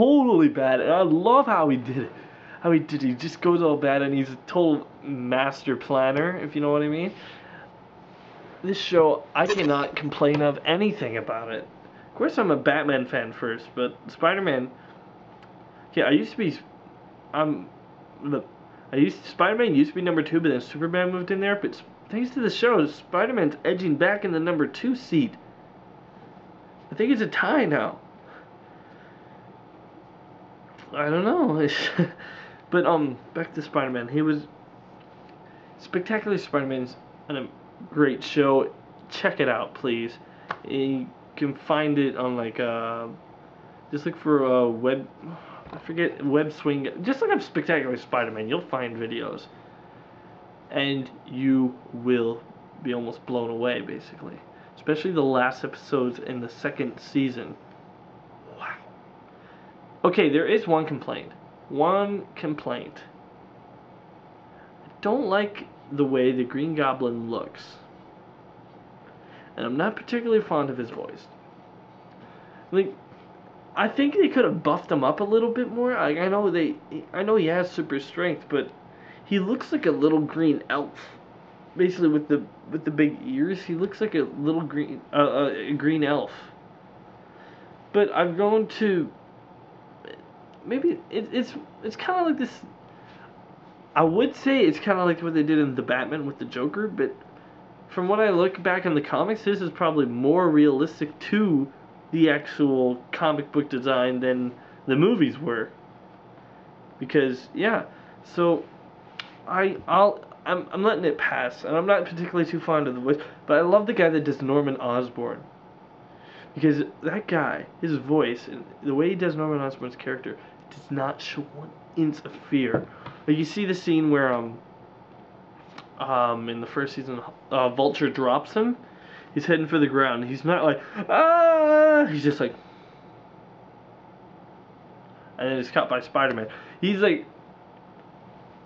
totally bad, and I love how he did it. How he did. It. He just goes all bad, and he's a total master planner, if you know what I mean. This show, I cannot complain of anything about it. Of course, I'm a Batman fan first, but Spider-Man. Yeah, I used to be. I'm the. I used Spider-Man used to be number two, but then Superman moved in there. But thanks to the show, Spider-Man's edging back in the number two seat. I think it's a tie now. I don't know. but um, back to Spider-Man. He was Spectacular Spider-Man's and a great show. Check it out, please. You can find it on like uh, just look for a uh, web. I forget web swing. Just look up Spectacular Spider-Man. You'll find videos, and you will be almost blown away, basically. Especially the last episodes in the second season. Okay, there is one complaint. One complaint. I don't like the way the Green Goblin looks. And I'm not particularly fond of his voice. Like, I think they could have buffed him up a little bit more. I, I know they, I know he has super strength, but he looks like a little green elf. Basically, with the with the big ears, he looks like a little green uh, uh a green elf. But I've gone to maybe it, it's it's kind of like this. I would say it's kind of like what they did in the Batman with the Joker, but from what I look back in the comics, this is probably more realistic to the actual comic book design than the movies were. Because yeah, so I I'll I'm I'm letting it pass, and I'm not particularly too fond of the voice, but I love the guy that does Norman Osborn. Because that guy, his voice, and the way he does Norman Osborn's character, does not show one inch of fear. Like you see the scene where um um in the first season uh, Vulture drops him. He's heading for the ground. He's not like ah. He's just like, and then he's caught by Spider Man. He's like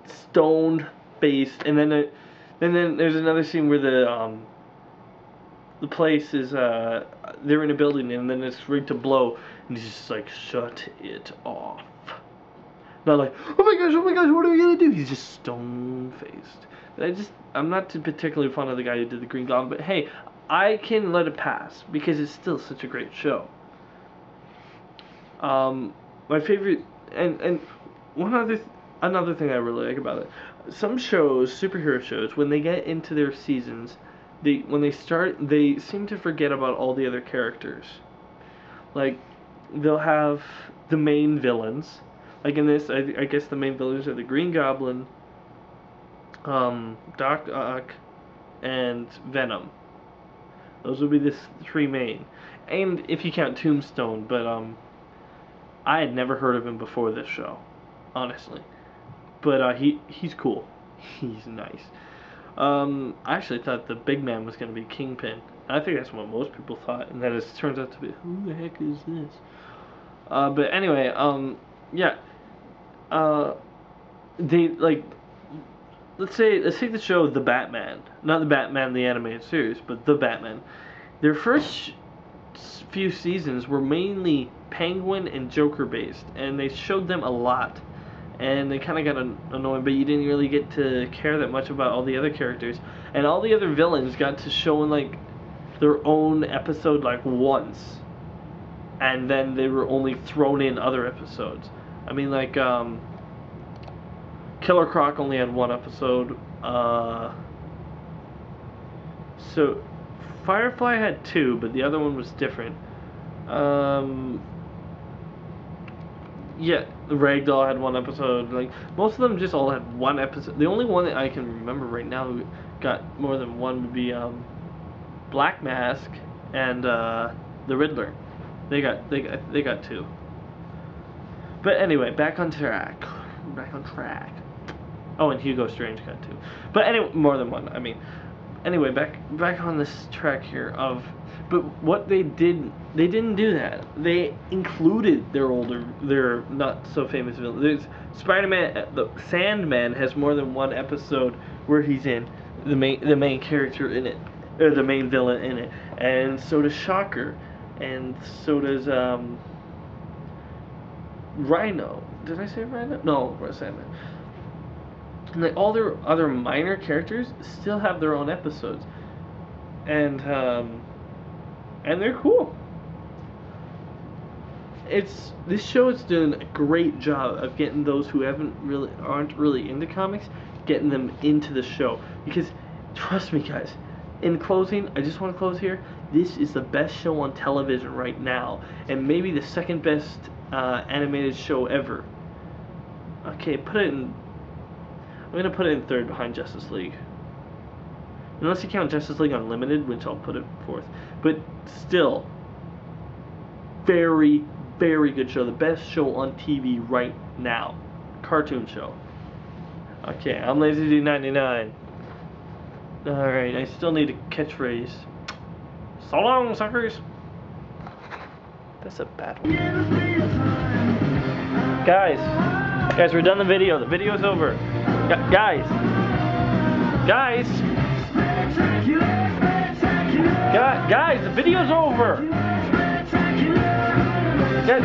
stoned faced, and then it, and then there's another scene where the um the place is uh they're in a building and then it's rigged to blow and he's just like shut it off not like, oh my gosh, oh my gosh, what are we gonna do? He's just stone faced. I just, I'm not too particularly fond of the guy who did the Green Goblin, but hey, I can let it pass because it's still such a great show. Um, my favorite, and and one other, th- another thing I really like about it, some shows, superhero shows, when they get into their seasons, they when they start, they seem to forget about all the other characters. Like, they'll have the main villains like in this, I, I guess the main villains are the Green Goblin, um, Doc Ock, and Venom. Those would be the three main. And if you count Tombstone, but um, I had never heard of him before this show, honestly. But uh, he he's cool. He's nice. Um, I actually thought the big man was gonna be Kingpin. I think that's what most people thought, and that it turns out to be who the heck is this? Uh, but anyway, um, yeah, uh, they like let's say let's take the show The Batman, not the Batman the animated series, but The Batman. Their first few seasons were mainly Penguin and Joker based, and they showed them a lot. And they kind of got annoying, but you didn't really get to care that much about all the other characters. And all the other villains got to show in like their own episode like once, and then they were only thrown in other episodes. I mean, like, um, Killer Croc only had one episode. Uh, so, Firefly had two, but the other one was different. Um, yeah, the Ragdoll had one episode. Like most of them, just all had one episode. The only one that I can remember right now who got more than one would be um, Black Mask and uh, the Riddler. They got they got they got two. But anyway, back on track. Back on track. Oh, and Hugo Strange got two. But anyway, more than one. I mean, anyway, back back on this track here of. But what they did, they didn't do that. They included their older, their not so famous villains. Spider-Man, uh, the Sandman has more than one episode where he's in the main the main character in it, or the main villain in it, and so does Shocker, and so does um Rhino. Did I say Rhino? No, Sandman. And like all their other minor characters still have their own episodes, and um, and they're cool. It's this show is doing a great job of getting those who haven't really aren't really into comics, getting them into the show because trust me guys. In closing, I just want to close here. This is the best show on television right now, and maybe the second best uh, animated show ever. Okay, put it in. I'm gonna put it in third behind Justice League. Unless you count Justice League Unlimited, which I'll put it fourth. But still, very, very good show. The best show on TV right now. Cartoon show. Okay, I'm Lazy D99. Alright, I still need a catchphrase. So long, suckers! That's a bad one. Guys, guys, we're done the video. The video's over. Gu- guys, guys, Gu- guys, the video's over. Guys,